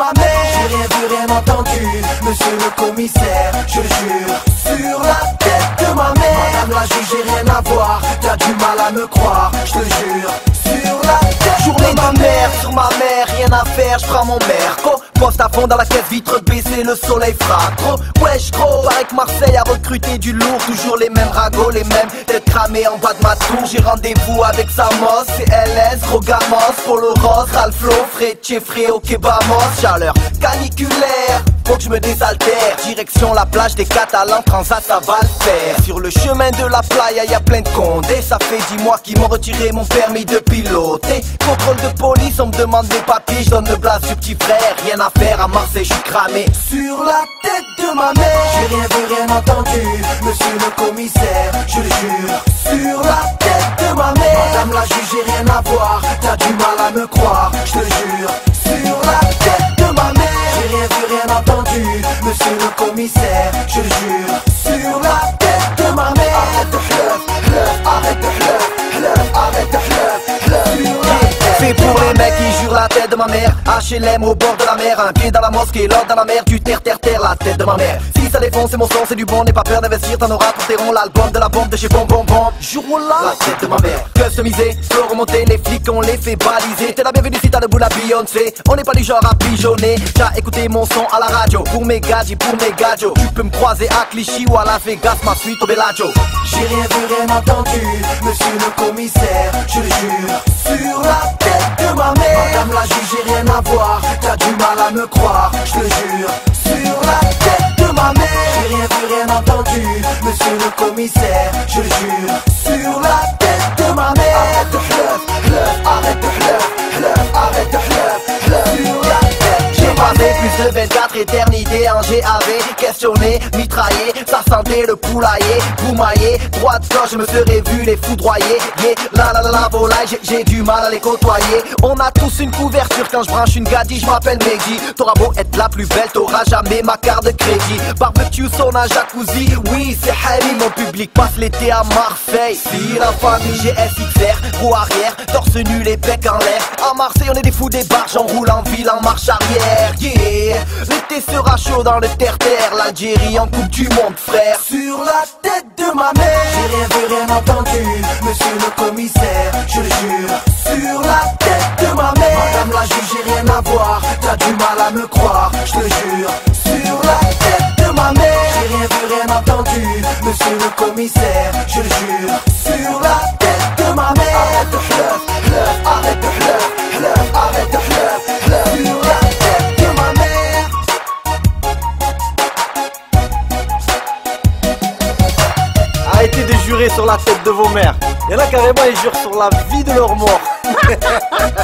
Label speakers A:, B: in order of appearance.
A: J'ai rien vu, rien entendu Monsieur le commissaire, je jure. Sur la tête de ma mère. Madame la juge, j'ai rien à voir T'as du mal à me croire, je te jure. Sur la tête
B: Journée de ma mère, sur ma mère, rien à faire, je prends mon père. Poste à fond dans la caisse, vitre baissée, le soleil frappe trop Wesh gros, que Marseille a recruté du lourd. Toujours les mêmes ragots, les mêmes têtes en bas de ma tour. J'ai rendez-vous avec Samos, CLS, gros gamos Polo rose, Ralflo, Frecce, Fréo, Kebamos Chaleur caniculaire je me désaltère. Direction la plage des Catalans, Transat ça va le faire. Sur le chemin de la playa y a plein de condés. Ça fait dix mois qu'ils m'ont retiré mon permis de piloter. Contrôle de police, on me demande des papiers. Je donne le place du petit frère, rien à faire. À Marseille, je suis cramé
A: Sur la tête de ma mère. J'ai rien vu, rien entendu Monsieur le commissaire, je le jure Sur la tête de ma mère. Madame la juge, j'ai rien à voir. T'as du mal à me croire, commissaire, je le jure de ma mère.
B: HLM au bord de la mer. Un pied dans la mosquée, l'autre dans la mer. Tu terre, terre, terre la tête de ma mère. Si ça défonce c'est mon son, c'est du bon. N'aie pas peur d'investir, t'en auras pour tes ronds L'album de la bombe de chez Bon Bon Bon Jour là La tête de ma mère. Customisé, slow remonté Les flics on les fait baliser. T'es la bienvenue si t'as le bout la Beyoncé. On n'est pas du genre à pigeonner. T'as écouté mon son à la radio. Pour mes gadgets, pour mes gadgets Tu peux me croiser à Clichy ou à la Vegas Ma suite au Bellagio.
A: J'ai rien vu, rien entendu, monsieur le commissaire, je le jure. Sur la madame la juge, j'ai rien à voir, t'as du mal à me croire, je le jure. Sur la tête de ma mère, j'ai rien vu, rien entendu, monsieur le commissaire, je le jure. Sur la tête de ma mère, arrête de fleuve, arrête de fleuve, arrête de
B: de 24 éternités en GAV Questionné, mitraillé, ça sentait le poulailler. Boumaillé, droite gauche, je me serais vu les foudroyer. Yeah, la la la la volaille, j'ai- du mal à les côtoyer. On a tous une couverture quand je branche une gadie, je m'appelle Meggy. T'auras beau être la plus belle, t'auras jamais ma carte de crédit. Barbecue, sauna, jacuzzi, oui c'est Harry. Mon public passe l'été à Marseille. Si la famille GSXR, roue arrière, torse nu, les becs en l'air. À Marseille on est des fous des barges, on roule en ville en marche arrière. Yeah, l'été sera chaud dans le terre-terre. L'Algérie en coupe du monde frère.
A: Sur la tête de ma mère. J'ai rien vu, rien entendu Monsieur le commissaire, je le jure Sur la tête de ma mère. Madame la juge, j'ai rien à voir. T'as du mal à me croire, je te jure Sur la tête de ma mère. J'ai rien vu, rien entendu Monsieur le commissaire, je le jure Sur la
C: jurer sur la tête de vos mères. Il y en a carrément, ils jurent sur la vie de leur mort.